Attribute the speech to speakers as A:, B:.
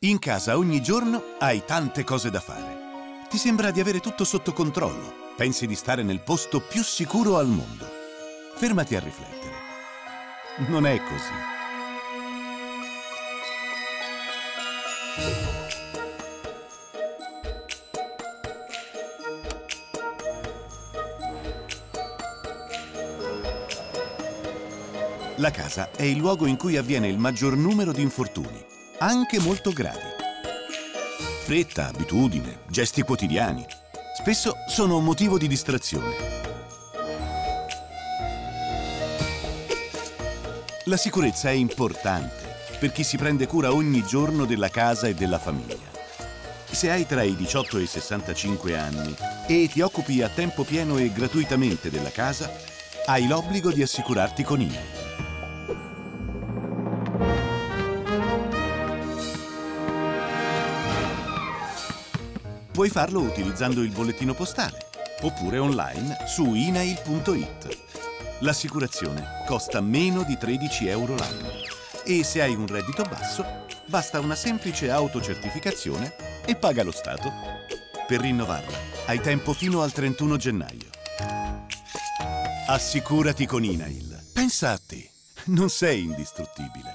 A: In casa ogni giorno hai tante cose da fare. Ti sembra di avere tutto sotto controllo. Pensi di stare nel posto più sicuro al mondo. Fermati a riflettere. Non è così. La casa è il luogo in cui avviene il maggior numero di infortuni anche molto gravi. Fretta, abitudine, gesti quotidiani. Spesso sono motivo di distrazione. La sicurezza è importante per chi si prende cura ogni giorno della casa e della famiglia. Se hai tra i 18 e i 65 anni e ti occupi a tempo pieno e gratuitamente della casa, hai l'obbligo di assicurarti con INAIL. Puoi farlo utilizzando il bollettino postale oppure online su inail.it. L'assicurazione costa meno di 13 euro l'anno e se hai un reddito basso basta una semplice autocertificazione e paga lo Stato. Per rinnovarla hai tempo fino al 31 gennaio. Assicurati con Inail. Pensa a te, non sei indistruttibile.